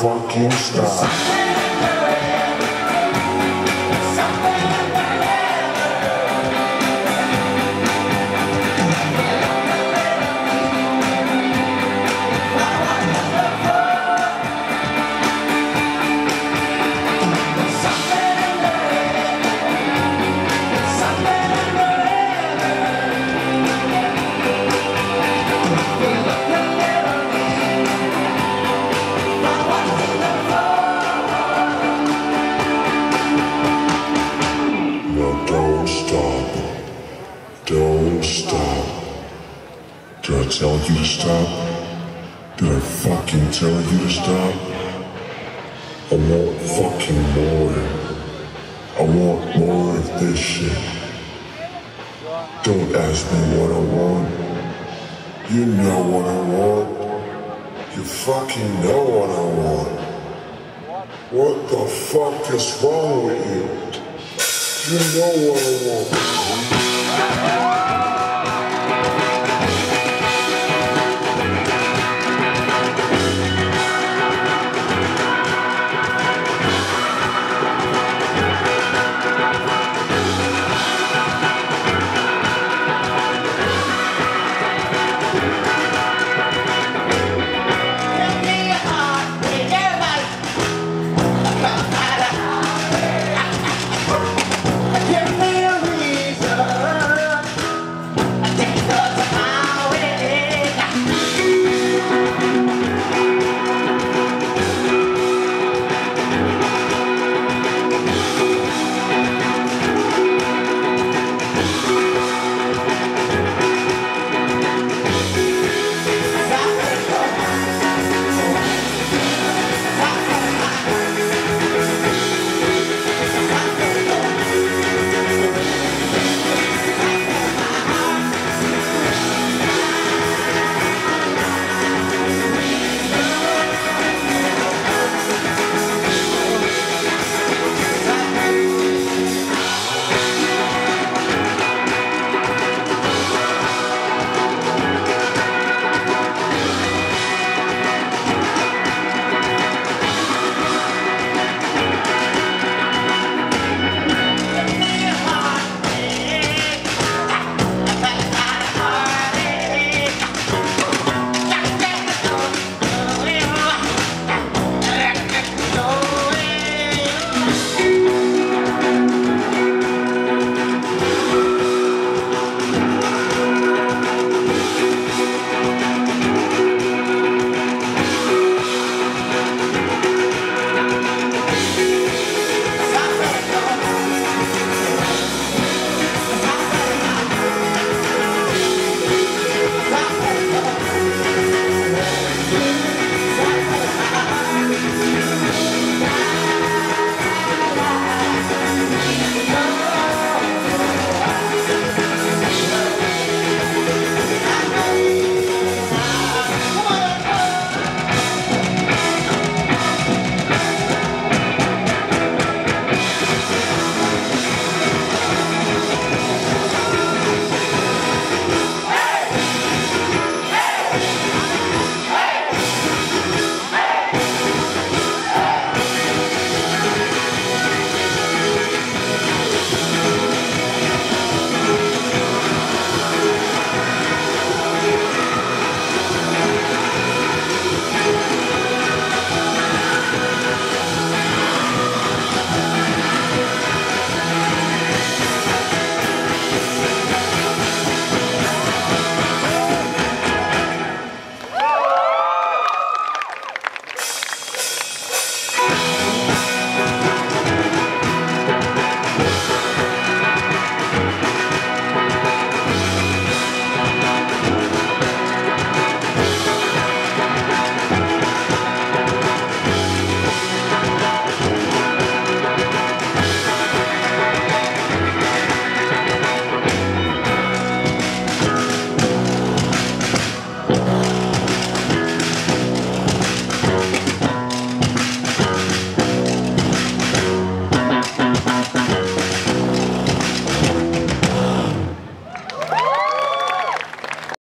fucking stop. Tell you to stop? Did I fucking tell you to stop? I want fucking more. I want more of this shit. Don't ask me what I want. You know what I want. You fucking know what I want. What the fuck is wrong with you? You know what I want.